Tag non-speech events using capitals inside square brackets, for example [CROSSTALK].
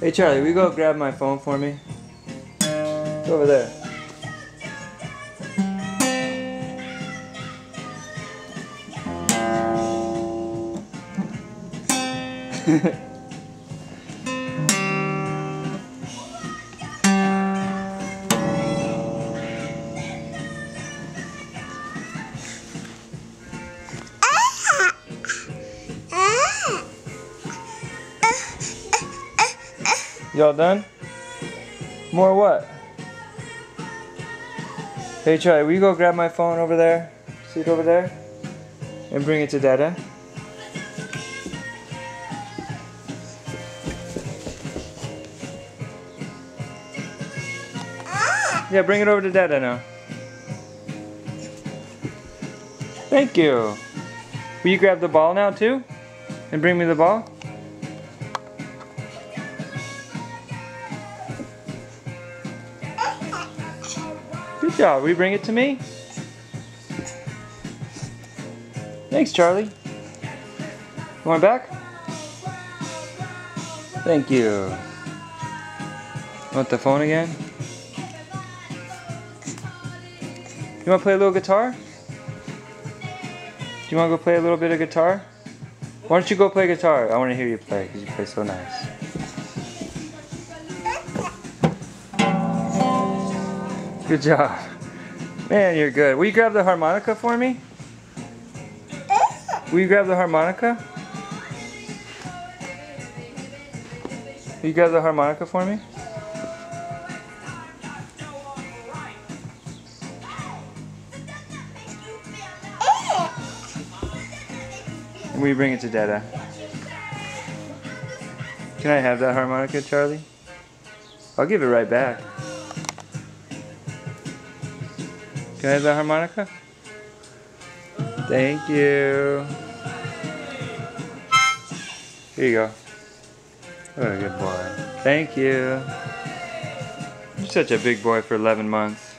Hey Charlie, will you go grab my phone for me? It's over there. [LAUGHS] Y'all done? More what? Hey Charlie, will you go grab my phone over there? See it over there? And bring it to Dada? Yeah, bring it over to Dada now. Thank you. Will you grab the ball now too? And bring me the ball? Good job. Will you bring it to me? Thanks, Charlie. You want back? Thank you. Want the phone again? You want to play a little guitar? Do you want to go play a little bit of guitar? Why don't you go play guitar? I want to hear you play because you play so nice. Good job. Man, you're good. Will you grab the harmonica for me? Will you grab the harmonica? Will you grab the harmonica for me? And will you bring it to Dada? Can I have that harmonica, Charlie? I'll give it right back. Can I have the harmonica? Thank you. Here you go. What a good boy. Thank you. You're such a big boy for 11 months.